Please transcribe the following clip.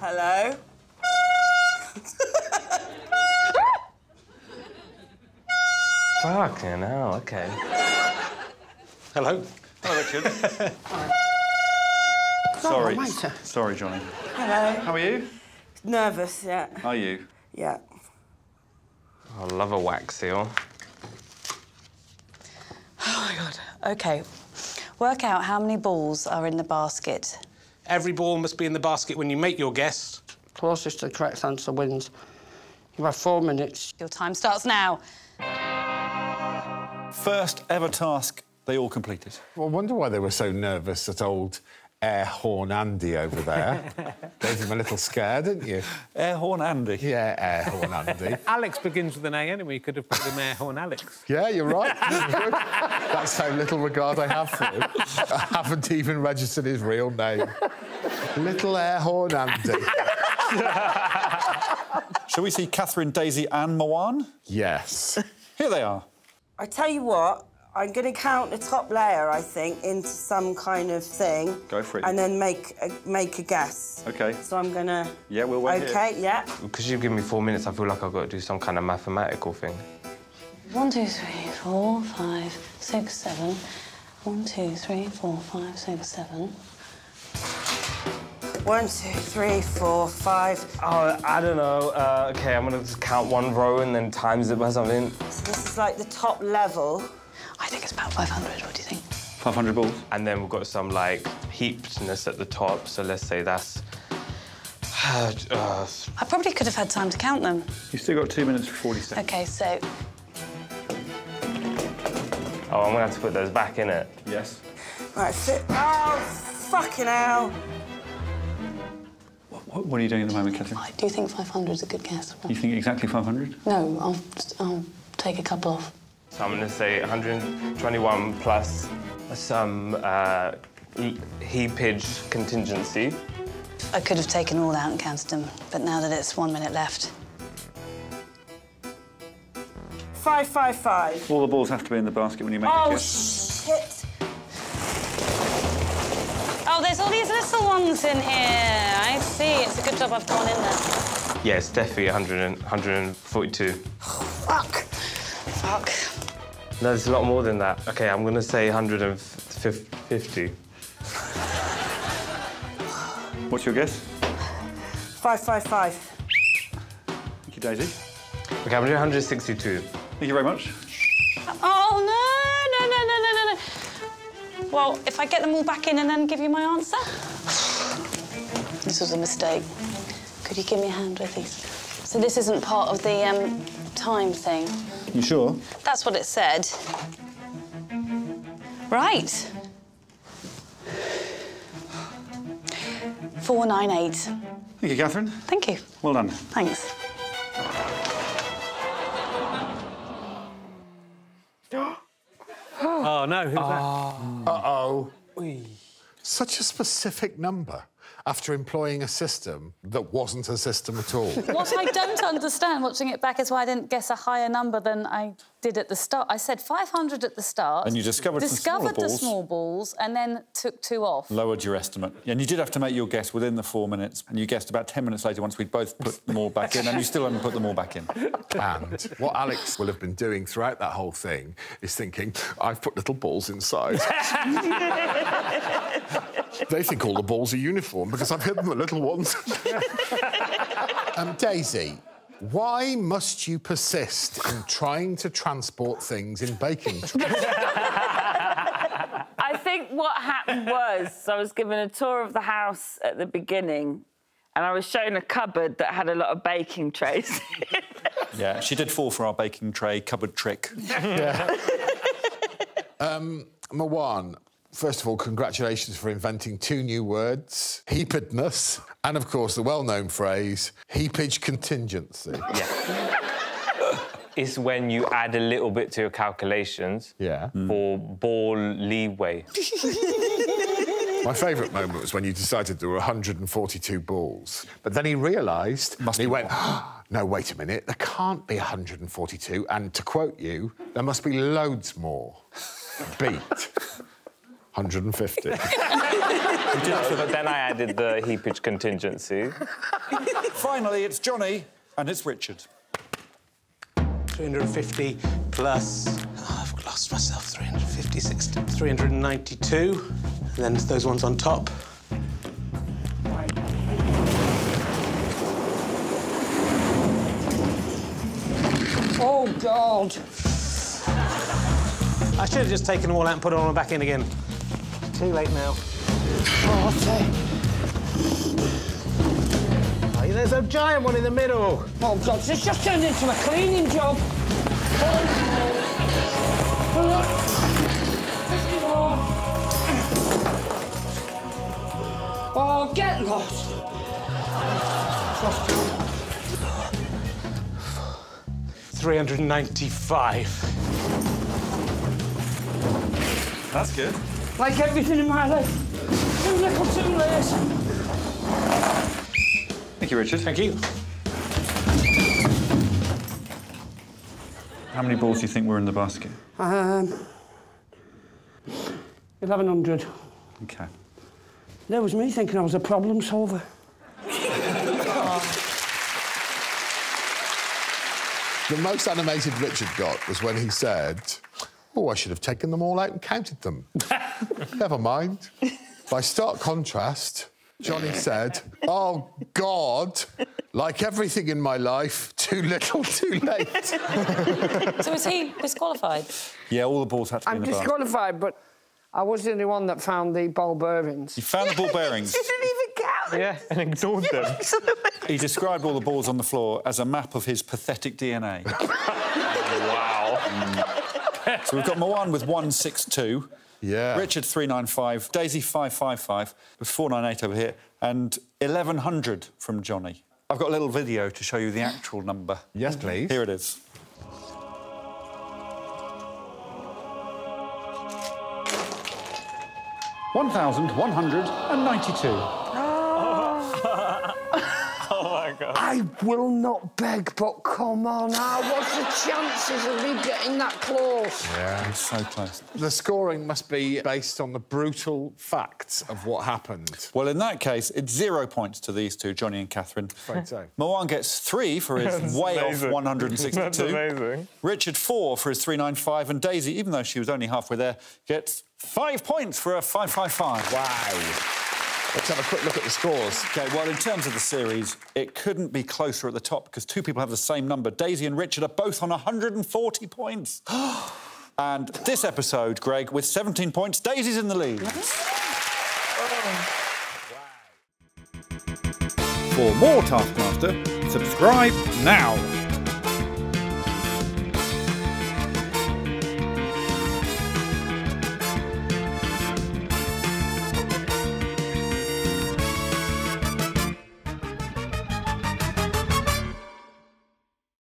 Hello? Fucking hell, oh, okay. Hello. Hello, Richard. Sorry. mate. Sorry, Johnny. Hello? How are you? Nervous, yeah. Are you? Yeah. I love a wax seal. Oh my god. OK. Work out how many balls are in the basket. Every ball must be in the basket when you make your guess. Closest to the correct answer wins. You have four minutes. Your time starts now. First ever task they all completed. Well, I wonder why they were so nervous at old air horn Andy over there. Gave him a little scare, didn't you? Air horn Andy. Yeah, air horn Andy. Alex begins with an A anyway. You could have put him air horn Alex. Yeah, you're right. That's how little regard I have for him. I haven't even registered his real name. Little air horn Andy. Shall we see Katherine, Daisy, and Mawaan? Yes. Here they are. I tell you what, I'm going to count the top layer, I think, into some kind of thing. Go for it. And then make a, make a guess. OK. So I'm going to... Yeah, we'll wait here. OK, yeah. Because you've given me four minutes, I feel like I've got to do some kind of mathematical thing. One, two, three, four, five, six, seven. One, two, three, four, five, six, seven. One, two, three, four, five. Oh, I don't know. Uh, okay, I'm gonna just count one row and then times it by something. So this is like the top level. I think it's about 500. What do you think? 500 balls. And then we've got some like heapedness at the top. So let's say that's. uh, I probably could have had time to count them. You've still got two minutes for 40 seconds. OK, so oh, I'm gonna have to put those back in it. Yes. Right, fit. Oh, fucking hell. What, what are you doing at the moment, Katherine? do you think 500 is a good guess? You think exactly 500? No, I'll, I'll take a couple off. So I'm gonna say 121 plus some uh, heapage contingency. I could have taken all out and counted them, but now that it's one minute left. Five, five, five. All the balls have to be in the basket when you make a Oh, shit. Oh, there's all these little ones in here. I see. It's a good job I've gone in there. Yeah, it's definitely 100 and, 142. Fuck. Fuck. No, there's a lot more than that. Okay, I'm gonna say 150. What's your guess? Five, five, five. Thank you, Daisy. Okay, I'm doing 162. Thank you very much. Oh, no, no, no, no, no, no, no. Well, if I get them all back in and then give you my answer? This was a mistake. Could you give me a hand with these? So this isn't part of the um, time thing. You sure? That's what it said. Right. 498. Thank you, Katherine. Thank you. Well done. Thanks. Oh, no, who's that? Ah. Uh-oh. Such a specific number after employing a system that wasn't a system at all. What I don't understand watching it back is why I didn't guess a higher number than I did at the start. I said 500 at the start. And you discovered some smaller discovered the balls. small balls and then took two off. Lowered your estimate. And you did have to make your guess within the four minutes. And you guessed about 10 minutes later once we'd both put them all back in, and you still haven't put them all back in. And what Alex will have been doing throughout that whole thing is thinking, I've put little balls inside. they think all the balls are uniform because I've hidden the little ones. um, Daisy, why must you persist in trying to transport things in baking trays? I think what happened was I was given a tour of the house at the beginning and I was shown a cupboard that had a lot of baking trays. Yeah, she did fall for our baking tray cupboard trick. um, Mawaan, first of all, congratulations for inventing two new words heapedness, and of course, the well known phrase heapage contingency. Yeah. it's when you add a little bit to your calculations Yeah. Mm. for ball leeway. My favourite moment was when you decided there were 142 balls, but then he realised, and he went, no, wait a minute, there can't be 142, and to quote you, there must be loads more. Beat. 150. but then I added the heapage contingency. Finally, it's Johnny and it's Richard. 350 plus. oh, I've lost myself. 350, 60, 392. And then those ones on top. Oh, God. I should have just taken them all out and put them all back in again. Too late now. Oh, Oh, there's a giant one in the middle. oh God, this just turned into a cleaning job. Oh, get lost. 395. That's good. Like everything in my life. Too little, too late. Thank you, Richard. Thank you. How many balls do you think were in the basket? Um, 1100. Okay. There was me thinking I was a problem solver. the most animated Richard got was when he said, Oh, I should have taken them all out and counted them. Never mind. By stark contrast, Johnny said, Oh, God, like everything in my life, too little, too late. So is he disqualified? Yeah, all the balls had to be I'm in the basket. disqualified, but I was the only one that found the ball bearings. You found the ball bearings. Didn't even count. Them. Yeah, and ignored them. He described all the balls on the floor as a map of his pathetic DNA. wow. Mm. So we've got Mawaan with 162. Yeah. Richard 395, Daisy 555, with 498 over here, and 1100 from Johnny. I've got a little video to show you the actual number. Yes, please. Here it is. One thousand one hundred and ninety-two. I will not beg, but come on, now, what's the chances of me getting that close? Yeah. I'm So close. The scoring must be based on the brutal facts of what happened. Well, in that case, it's zero points to these two, Johnny and Katherine. Afraid so. Mawaan gets three for his way amazing. off 162. That's amazing. Richard four for his 395, and Daisy, even though she was only halfway there, gets five points for a 555. Wow. Let's have a quick look at the scores. Okay, well, in terms of the series, it couldn't be closer at the top because two people have the same number. Daisy and Richard are both on 140 points. and this episode, Greg, with 17 points, Daisy's in the lead. For more Taskmaster, subscribe now.